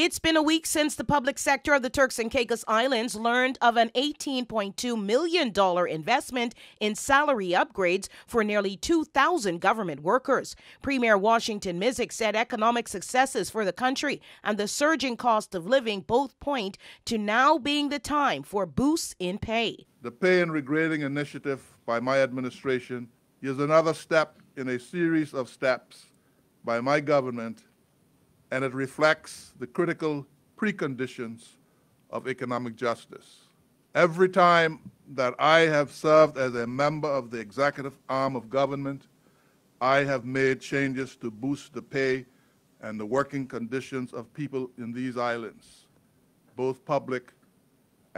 It's been a week since the public sector of the Turks and Caicos Islands learned of an $18.2 million investment in salary upgrades for nearly 2,000 government workers. Premier Washington Misick said economic successes for the country and the surging cost of living both point to now being the time for boosts in pay. The pay and regrading initiative by my administration is another step in a series of steps by my government and it reflects the critical preconditions of economic justice. Every time that I have served as a member of the executive arm of government, I have made changes to boost the pay and the working conditions of people in these islands, both public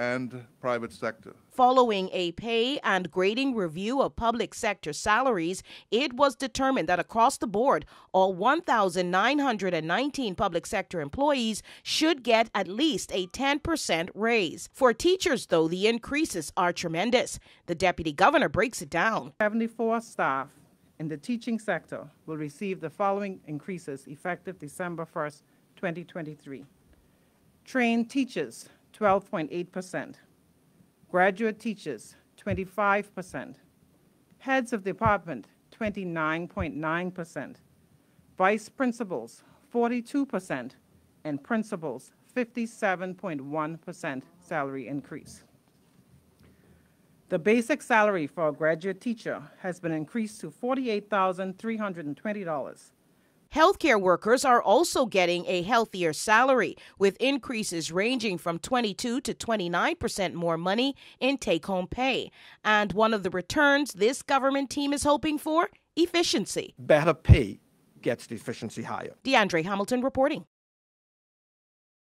and private sector. Following a pay and grading review of public sector salaries, it was determined that across the board, all 1,919 public sector employees should get at least a 10% raise. For teachers, though, the increases are tremendous. The deputy governor breaks it down. 74 staff in the teaching sector will receive the following increases effective December 1st, 2023. Trained teachers 12.8%. Graduate teachers, 25%. Heads of department, 29.9%. Vice principals, 42%. And principals, 57.1% salary increase. The basic salary for a graduate teacher has been increased to $48,320. Healthcare workers are also getting a healthier salary, with increases ranging from 22 to 29 percent more money in take home pay. And one of the returns this government team is hoping for efficiency. Better pay gets the efficiency higher. DeAndre Hamilton reporting.